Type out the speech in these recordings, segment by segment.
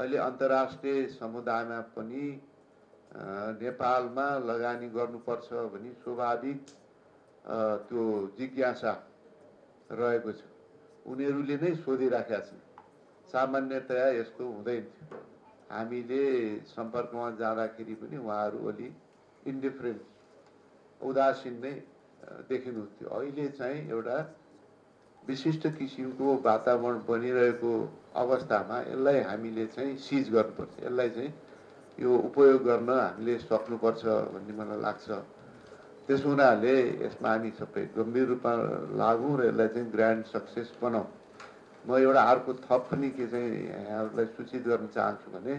अहिले अन्तर्राष्ट्रिय समुदायमा पनि नेपालमा लगानी गर्नुपर्छ भनी स्वाभाविक त्यो जिज्ञासा रहेको छ। उनीहरूले नै सोधिराखेका छन्। सामान्यतया यस्तो हुँदैन थियो। हामीले सम्पर्कमा जाँदाखेरि पनि उहाँहरू अलि इन्डिफरेन्ट उदासीन नै देखिनुहुन्थ्यो। अहिले चाहिँ एउटा विशिष्ट किसिमको वातावरण बनिरहेको अवस्थामा यसलाई हामीले चाहिँ सिज गर्नुपर्छ। यसलाई चाहिँ यो उपयोग गर्न हामीले सक्नुपर्छ भन्ने मलाई लाग्छ। त्यसो हुनाले यसमा हामी सबै गम्भीर रूपमा लागौँ र यसलाई चाहिँ ग्रान्ड सक्सेस बनाऊँ म एउटा अर्को थप पनि के चाहिँ यहाँहरूलाई सूचित गर्न चाहन्छु भने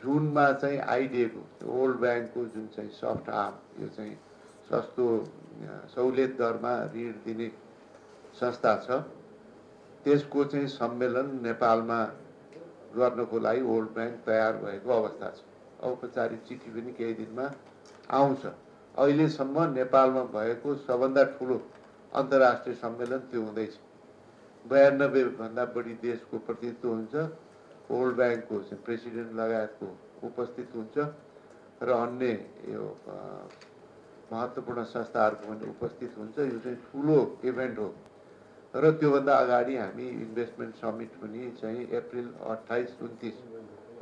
जुनमा चाहिँ आइडिएको ओल्ड ब्याङ्कको जुन चाहिँ सफ्ट आर्म यो चाहिँ सस्तो सहुलियत दरमा ऋण दिने संस्था छ। त्यसको चाहिँ सम्मेलन नेपालमा गर्नको लागि वर्ल्ड ब्याङ्क तयार भएको अवस्था छ। औपचारिक चिठी पनि केही दिनमा आउँछ। अहिलेसम्म नेपालमा भएको सबभन्दा ठुलो अन्तर्राष्ट्रिय सम्मेलन त्यो हुँदैछ। बयानब्बेभन्दा बढी देशको प्रतिनिधित्व हुन्छ। वर्ल्ड ब्याङ्कको चाहिँ प्रेसिडेन्ट लगायतको उपस्थित हुन्छ। र अन्य यो महत्त्वपूर्ण संस्थाहरूको पनि उपस्थित हुन्छ। यो चाहिँ ठुलो इभेन्ट हो। र त्योभन्दा अगाडि हामी इन्भेस्टमेन्ट समिट पनि चाहिँ अप्रिल अठाइस उन्तिस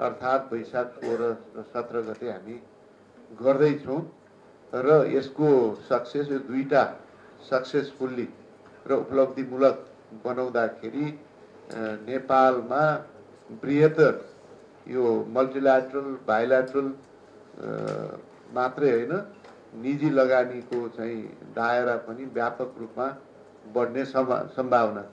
अर्थात् वैशाख सोह्र र सत्र गते हामी गर्दैछौँ र यसको सक्सेस यो दुईवटा सक्सेसफुल्ली र उपलब्धिमूलक बनाउँदाखेरि नेपालमा बृहत्तर यो मल्टिल्याट्रल बाइल्याट्रल मात्रै होइन निजी लगानीको चाहिँ दायरा पनि व्यापक रूपमा बढ्ने सम्भा सम्भावना